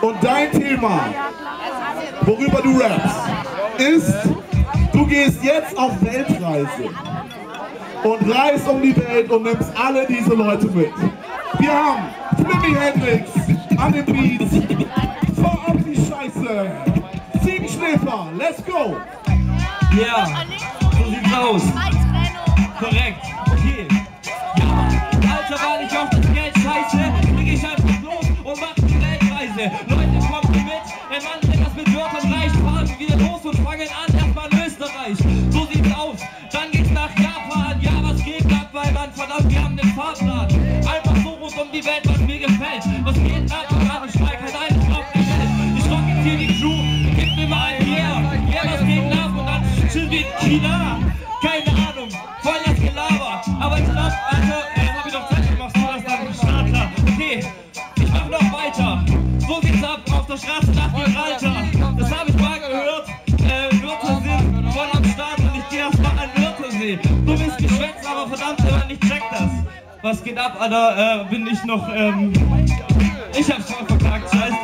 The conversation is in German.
Und dein Thema, worüber du rappst, ist, du gehst jetzt auf Weltreise und reist um die Welt und nimmst alle diese Leute mit. Wir haben Flimmy Hendrix an den Beats, vor auf die Scheiße, Ziegenschläfer, let's go! Ja, so sieht's aus. Was geht ab, und gerade streik halt einen auf die Welt. Ich rock jetzt hier die Crew, gib mir mal ein Yeah, yeah, was geht ab, und dann chillen wir in China. Keine Ahnung, voll das Gelaber. Aber ich glaub, Alter, äh, hab ich doch Zeit gemacht, so das dann Starter. Okay, ich mach noch weiter. So sieht's ab auf der Straße nach Gibraltar. Das hab ich mal gehört. Äh, Wörter sind voll am Start und ich geh erstmal an Wörthersee. Du bist geschwätzt, aber verdammt, ich check das. Was geht ab, Alter? Äh, bin ich noch, ähm, ich hab's voll verkackt, scheiß.